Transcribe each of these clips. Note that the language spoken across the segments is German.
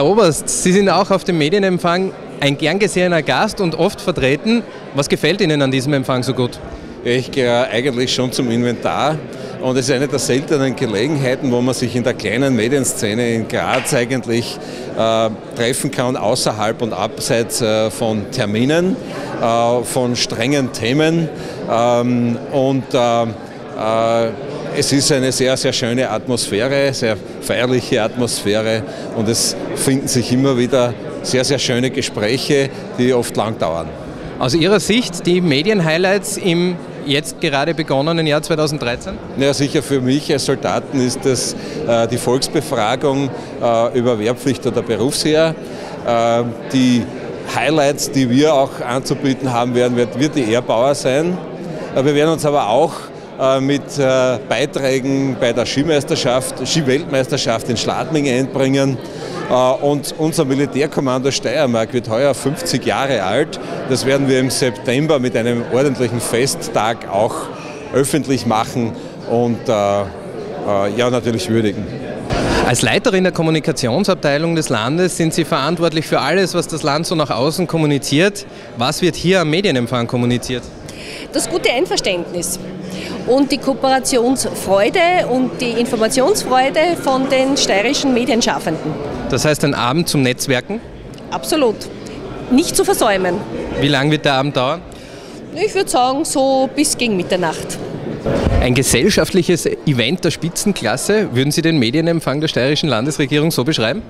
Herr Oberst, Sie sind auch auf dem Medienempfang ein gern gesehener Gast und oft vertreten. Was gefällt Ihnen an diesem Empfang so gut? Ich gehe eigentlich schon zum Inventar und es ist eine der seltenen Gelegenheiten, wo man sich in der kleinen Medienszene in Graz eigentlich äh, treffen kann, außerhalb und abseits äh, von Terminen, äh, von strengen Themen. Ähm, und äh, äh, es ist eine sehr, sehr schöne Atmosphäre, sehr feierliche Atmosphäre und es finden sich immer wieder sehr, sehr schöne Gespräche, die oft lang dauern. Aus Ihrer Sicht die Medienhighlights im jetzt gerade begonnenen Jahr 2013? Ja, sicher für mich als Soldaten ist das äh, die Volksbefragung äh, über Wehrpflicht oder Berufsheer. Äh, die Highlights, die wir auch anzubieten haben werden, wird, wird die Ehrbauer sein. Äh, wir werden uns aber auch mit äh, Beiträgen bei der Skimeisterschaft, Skiweltmeisterschaft in Schladming einbringen. Und unser Militärkommando Steiermark wird heuer 50 Jahre alt. Das werden wir im September mit einem ordentlichen Festtag auch öffentlich machen und äh, ja natürlich würdigen. Als Leiterin der Kommunikationsabteilung des Landes sind Sie verantwortlich für alles, was das Land so nach außen kommuniziert. Was wird hier am Medienempfang kommuniziert? Das gute Einverständnis und die Kooperationsfreude und die Informationsfreude von den steirischen Medienschaffenden. Das heißt ein Abend zum Netzwerken? Absolut. Nicht zu versäumen. Wie lange wird der Abend dauern? Ich würde sagen, so bis gegen Mitternacht. Ein gesellschaftliches Event der Spitzenklasse. Würden Sie den Medienempfang der steirischen Landesregierung so beschreiben?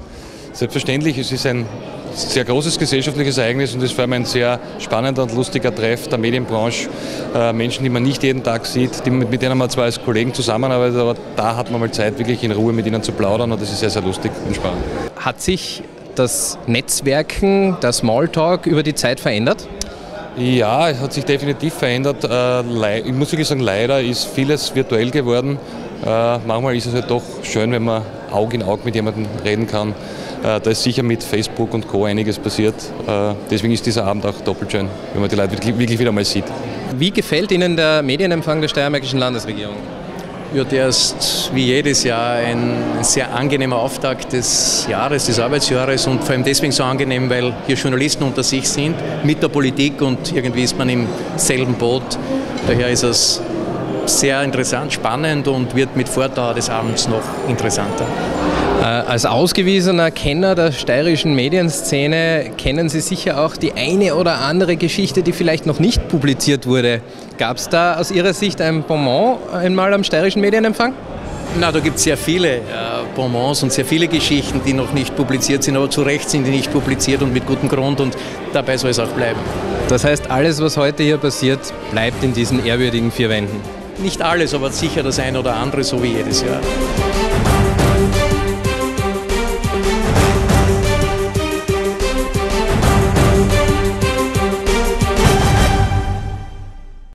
Selbstverständlich, es ist ein sehr großes gesellschaftliches Ereignis und es ist vor allem ein sehr spannender und lustiger Treff der Medienbranche. Äh, Menschen, die man nicht jeden Tag sieht, die, mit denen man zwar als Kollegen zusammenarbeitet, aber da hat man mal Zeit, wirklich in Ruhe mit ihnen zu plaudern und das ist sehr, sehr lustig und spannend. Hat sich das Netzwerken, der Smalltalk über die Zeit verändert? Ja, es hat sich definitiv verändert. Äh, ich muss wirklich sagen, leider ist vieles virtuell geworden. Äh, manchmal ist es halt doch schön, wenn man Auge in Auge mit jemandem reden kann. Äh, da ist sicher mit Facebook und Co. einiges passiert. Äh, deswegen ist dieser Abend auch doppelt schön, wenn man die Leute wirklich wieder mal sieht. Wie gefällt Ihnen der Medienempfang der Steiermärkischen Landesregierung? Ja, der ist wie jedes Jahr ein, sehr angenehmer Auftakt des Jahres, des Arbeitsjahres und vor allem deswegen so angenehm, weil hier Journalisten unter sich sind, mit der Politik und irgendwie ist man im selben Boot. Daher ist es sehr interessant, spannend und wird mit Vordauer des Abends noch interessanter. Äh, als ausgewiesener Kenner der steirischen Medienszene kennen Sie sicher auch die eine oder andere Geschichte, die vielleicht noch nicht publiziert wurde. Gab es da aus Ihrer Sicht ein Bonbon einmal am steirischen Medienempfang? Na, da gibt es sehr viele äh, Bonbons und sehr viele Geschichten, die noch nicht publiziert sind, aber zu Recht sind die nicht publiziert und mit gutem Grund und dabei soll es auch bleiben. Das heißt, alles, was heute hier passiert, bleibt in diesen ehrwürdigen vier Wänden? Nicht alles, aber sicher das eine oder andere, so wie jedes Jahr.